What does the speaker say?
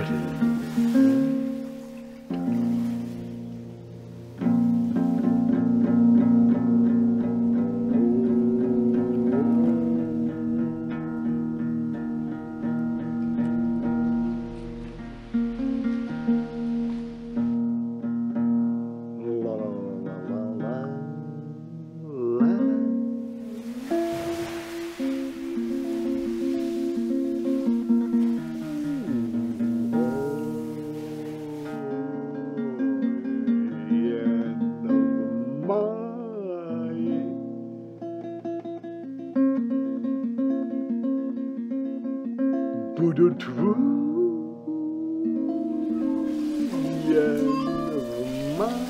La, Bye.